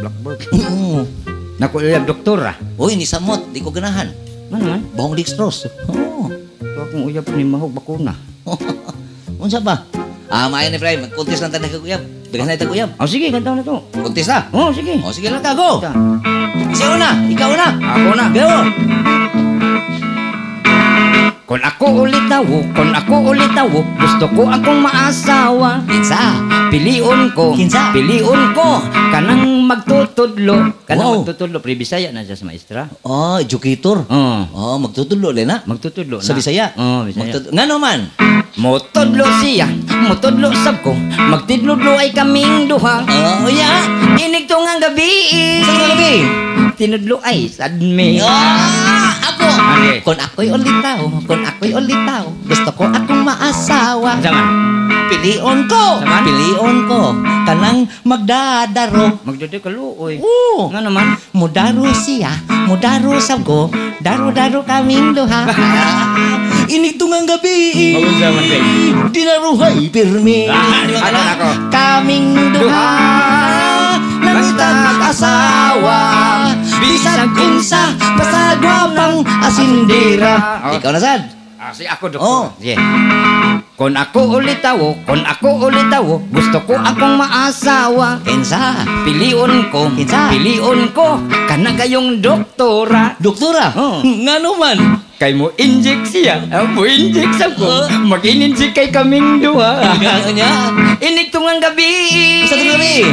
Blackbird. Oo. Nako uyab doktor ah. Uy, ni Samot, di ko ganahan. Ano man? Bahong dextrose. Oo. Ito akong uyab ni mahog bakuna. Unsa ba? Ah, maayo ni Fry, mag-contest lang tayo kaguyab. Dagan na tayo kaguyab. Oh sige, gantaw na to. Contest na. Oh, sige. O, sige lang ka, go. Ika. Ikaw na, ikaw na. Ako na. Go. Kung ako ulit tawo, kung ako ulit tawo, gusto ko akong maasawa. Kinsa. Piliun ko, Kinsa? piliun ko, kanang magtutudlo. Kanang Wow. magtutudlo, pre Bisaya na siya sa maestra. Oh, educator. Oh, Oh, magtutulo din na. magtutudlo Sa na. Bisaya. Oh, Bisaya. Magtut- nga naman. Motodlo siya, motodlo sab ko, magtidlo ay kaming duha. Oh, ya. Inig to nga gabi. Sa gabi. Tinudlo ay sadme. Ah, ako. Okay. Kung ako'y ulitaw, kung ako'y ulitaw, gusto ko akong maasawa. Zaman, Pilion ko, Saman? pilion ko, kanang magdadaro. magdede ka luoy. Oo. Nga naman, Mudaro siya, mudaro sab ko, daro-daro kaming duha. Inig tungang gabi. Bagus zaman, Beng. Dinaruhay pirmi. Ah, Di ano kana? ako? Kaming duha. Langitag mag-asawa. Bisag unsa, basta gwapang asindira. Oh. Ikaw na sad. Ah, si ako, doktor. Oh. Sige. Kung ako ulit tawo, kung ako ulit tawo, gusto ko akong maasawa. Kensa. Piliun ko, Kinsa? piliun ko, kana kayong doktora. Doktora. Oh. Nga naman. Kay mo inject siya, ah, mo inject sa ko. Mag-ininject kay kaming duha. Nga nga. Inig tungang gabi. Sa gabi.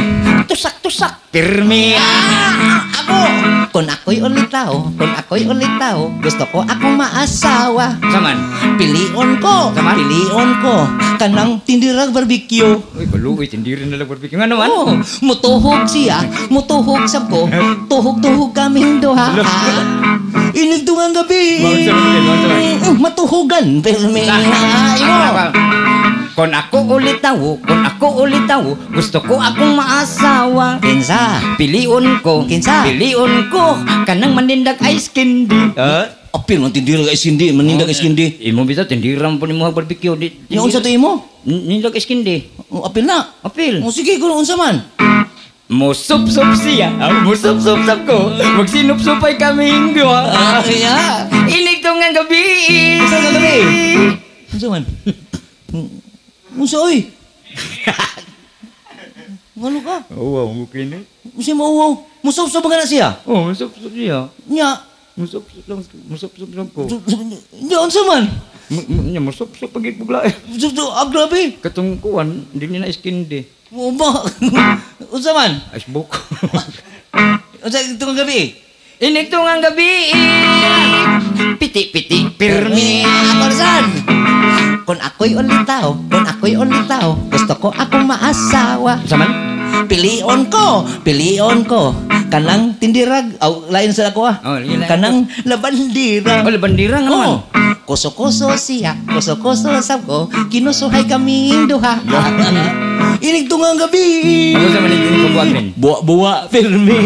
Tusak-tusak. Pirmi. Ah, ako. Kung ako'y ulitaw, kung ako'y ulitaw, gusto ko akong maasawa. Saman. Pilion ko, Saman? pilion ko, kanang tindirag barbecue. Uy, baluoy, hindi rin nalang barbecue. Nga naman. Oh, mutuhog siya, mutuhog sab ko, tuhog-tuhog kaming duha. Inigtungang gabi. Bawal sa mga bawal sa mga. Mm, Matuhugan, permi. Ay mo. Kung ako ulit tawo, kung ako ulit tawo, gusto ko akong maasawa. Kinsa? Piliun ko, Kinsa? piliun ko, kanang manindag ice candy. Ah? Apil man tindirag ay sindi, manindag ay sindi. Imo bisa tindiram po ni mga barbecue di. Yung unsa to imo? Nindag candy. Oh, Apil na. Apil. O sige, kung unsa man. Musup-sup siya. Ah, musup-sup sap ko. Magsinup-supay kaming dua. Ah, kaya. Inig to nga gabi. Unsa nga gabi? Unsa man? Unsa oy? Ngano ka? Oh, wow, mukha ni. Unsa mo ba nga na siya? Oh, musup-sup siya. Nya. Musup-sup lang, musup-sup lang ko. Nya unsa man? Nya bugla. eh. Unsa to? Ah, grabe. Katong kuwan, na ice candy. Mo ba? Unsa man? Ice book. Unsa ito nga gabi? Inig to nga gabi. Piti-piti pirmi. Ako saan? Kung ako'y ulitaw, kung ako'y ulitaw, gusto ko akong maasawa. Saman? Pilion ko, pilion ko. Kanang tindirag, aw lain sa ako ah. Oh. Kanang labandira. Oh, bandira nga naman. Oh, kuso-kuso siya, kuso-kuso sab ko, kinusuhay kaming duha. Inig tungang gabi. Ako sa manigin ko buwag min. Buwa-buwa, firme.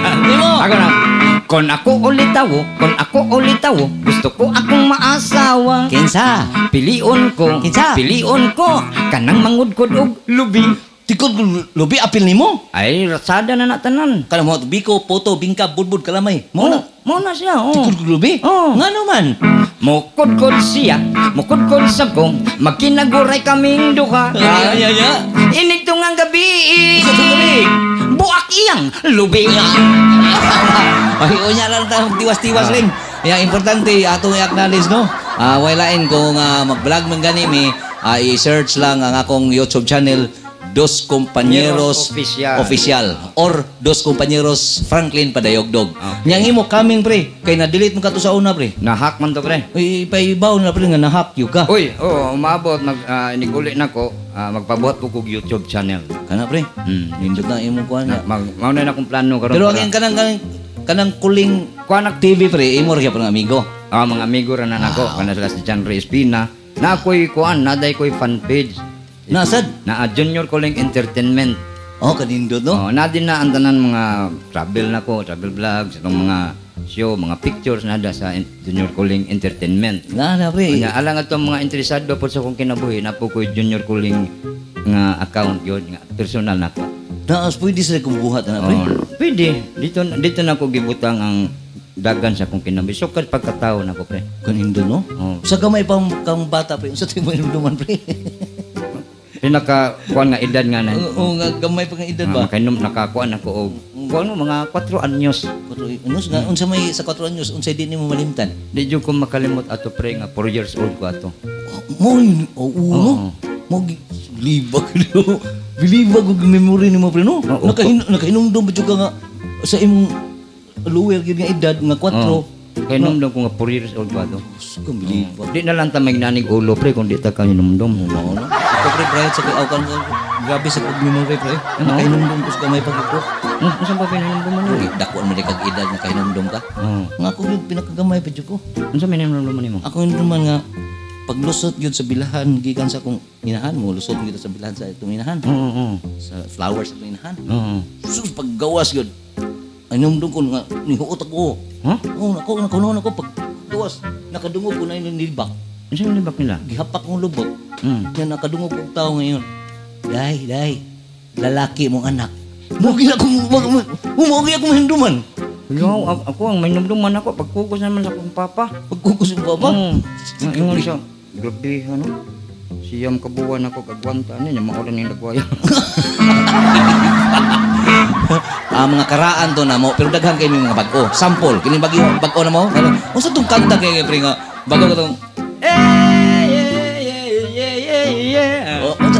Ako na. Kung ako ulit tawo, kung ako ulit tawo, gusto ko akong maasawa. Kinsa? Piliun ko, Kinsa? piliun ko, kanang mangudkod og lubi. Tikod lubi apil nimo. Ay, rasada na natanan. Kana mo biko, poto, bingka, budbud, kalamay. Mo na. Mo na siya, oh. Tikod lubi. Oh. Nga naman. Mukudkod siya, mukudkod sa kong, magkinaguray kaming duha. Ya, ya, ya. Inig to nga gabi. Sa gabi. Buak iyang lubi. Ay, unya lang ta tiwas-tiwas ring. Yang importante atong i-acknowledge no. Ah, walain kung uh, mag-vlog man gani mi, ah, i-search lang ang akong YouTube channel Dos Compañeros Official. Official or Dos Compañeros Franklin Padayogdog. Okay. Yang imo coming pre, kay na-delete mo kato sa una pre. Nahak man to pre. Uy, paibaw na pre nga na-hack you ka. Uy, oh, umabot mag uh, iniguli na ko, ah, magpabuhat ko kog YouTube channel. Kana pre. Mm. Nindot na imo kuan Na, mag mao na akong plano karon. Pero ang kanang kanang kanang kuling kuanak TV pre, imo ra gyud pang amigo. ah, mga amigo ra na nako, kana sila si Ray Espina. Na ako'y kuan, naday ko'y fan page. Nasad. Na Junior Calling Entertainment. Oh, kanindot no. Oh, na din na ang tanan mga travel na ko, travel vlogs, itong mga show, mga pictures na da sa Junior Calling Entertainment. Na na pre. Kanya alang atong mga interesado po sa kong kinabuhi na po ko Junior Calling nga account yun, nga personal na ko. Naas pwede sila kumubuhat na pre. Oh, pwede. Dito dito na ako gibutang ang dagan sa akong kinabi. So pagkatao na ko pre. Kanindo no? Oh. Sa gamay pang kang bata pre. Sa timo duman pre. Pinaka kuan nga edad nga na. Oo nga gamay pa nga edad ba? Ah, makainom nakakuan ako og kuan mo mga 4 anyos. Katro anyos nga unsa may sa 4 anyos unsay di nimo malimtan? Di jud ko makalimot ato pre nga 4 years old ko ato. Mo oh, uno. Mo libag no. Bilibag og memory nimo pre no. Oo. Nakahin nakahinumdum ba jud ka nga sa imong lower gyud nga edad nga 4. Oh. Kay numdum ko nga 4 years old ko ato. Kung bilibag. Di na lang ta may nanig ulo pre kung di ta ka numdum. Ano no? Ako pre pre sa aw kan grabe sa pag memory pre. Nakahinumdum ko sa gamay pag ko. Hmm, unsa ba pinanumdum mo ni? Dako man kag edad nga kahinumdum ka. Nga ako yung pinakagamay pa ko. Unsa may numdum nimo? Ako yun naman nga paglusot yun sa bilahan gikan sa akong inahan mo lusot gyud sa bilahan sa itong inahan Oo, oo. sa flowers sa itong inahan Oo. sus paggawas yun ay numdum ko nga nihuot ako Ha? oh nako nakunon ako pag gawas nakadungog ko na yun nilbak Unsa man ba nila? gihapak kong lubot Hmm. yan nakadungog kong tao ngayon day day lalaki mong anak Mugi akong umugi akong mahinduman. Yo, ako ang may numduman ako pagkugos naman sa akong papa. Pagkukus yung baba. Oo. Ang ingon siya, grabe ano. Siyam kabuwan ako kagwanta niya, maulan yung nagwaya. Ah, mga karaan to na mo, pero daghan kayo mga bago. Sample, kini bagi bago na mo. Ano? Unsa tong kanta kay pre nga bago ka tong Eh,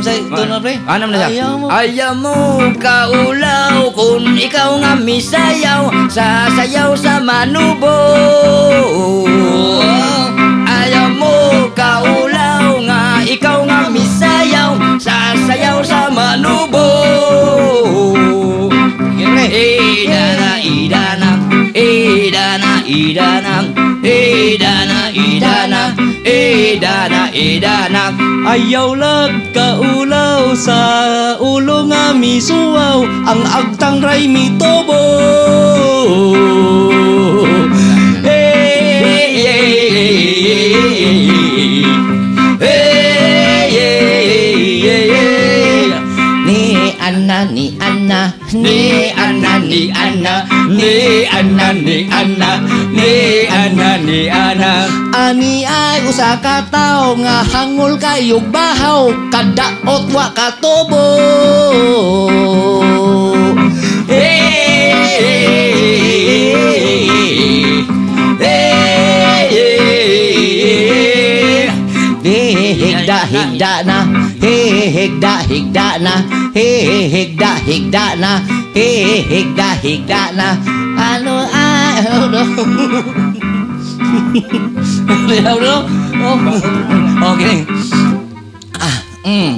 na unsa ito na pre? Ano na siya? Ayaw mo. Ayaw mo kaulaw kung ikaw nga misayaw Sasayaw sa manubo Ayaw mo kaulaw nga ikaw nga misayaw Sasayaw sa manubo idana, idana, idana, idana, idana, idana, idana. Ayaw lag kaulaw sa ulo nga misuwaw ang agtang ray mitobo. Ana, ni Ana. Ani ay usa ka tawo nga hangol kayog bahaw kadaot wa katubo. Higda higda na, higda higda na, higda higda na, higda higda na. Ano ay ano? Oh, okay. Ah, mm.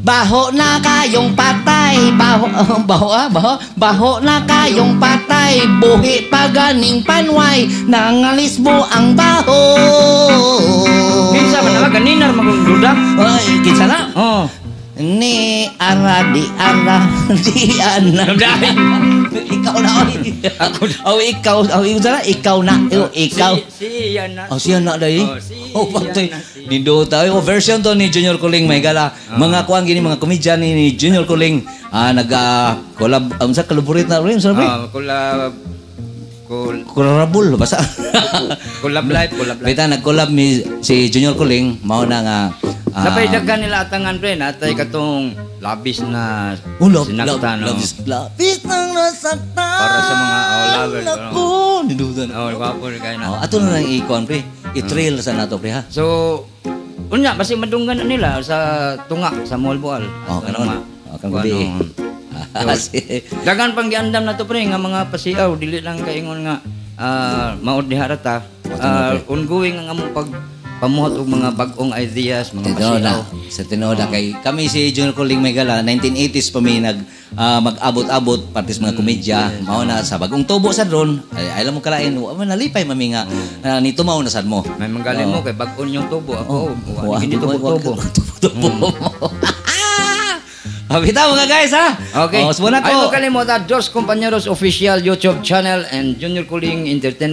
Baho na kayong patay, baho, baho, ah, baho, baho na kayong patay, buhi pa ganing panway, nangalis mo ang baho. Kinsa man naman ganina magduda? Ay, kinsa na? Oh. Ni ara di ara di ana. Ikaw na oy. Ako na. Oh, ikaw, oh, ikaw na, ikaw na, oh, ikaw. Si, si yan na. Oh, siya na dahil. Oh, si Oh, patay. si- Nindo tayo. Oh, version to ni Junior Kuling may gala. Mga kuang gini mga komedyan ni, ni Junior Kuling. Ah, nag ah, collab um, sa collaborate na rin sa rin. Ah, collab kul Kurarabul basta. collab live, collab live. Kita nag-collab mi si Junior Kuling mao na nga ah, Napay daghan nila atangan pre, natay katong labis na Oh, love, sinakta love, no. love is labis nang nasaktan. Para sa mga, oh, lovers, Ako. Nidudan. Oh, gwapo rin kayo Oh, na. ato na lang i-con pre. I-trail sa nato pre ha. So, unya basi madunggan na nila sa tunga sa Molboal. Oh, kanon. Oh, kang gabi. Ah, si- Dagan pang giandam na to pre nga mga pasiaw dili lang kaingon nga ah maod diha rata. Ah, ongoing ang among pag pamuhat og mga bag-ong ideas, mga Tinoda. pasilaw. Sa Tinoda. Kay kami si Junior Coling Megala, 1980s pa mi nag ah, mag-abot-abot partis mga komedya. Mao na sa bagong tubo sa drone. Ay, alam mo kalain, wa man nalipay mami nga uh, nito mao na sad mo. May manggaling mo kay bag-on yung tubo. Ako, oh, hindi wa- tubo-tubo. tubo mo. Ah, bitaw mga guys ha. Okay. Oh, muna Ay mo ko. kalimutan, Dos Compañeros Official YouTube channel and Junior Kuling Entertainment.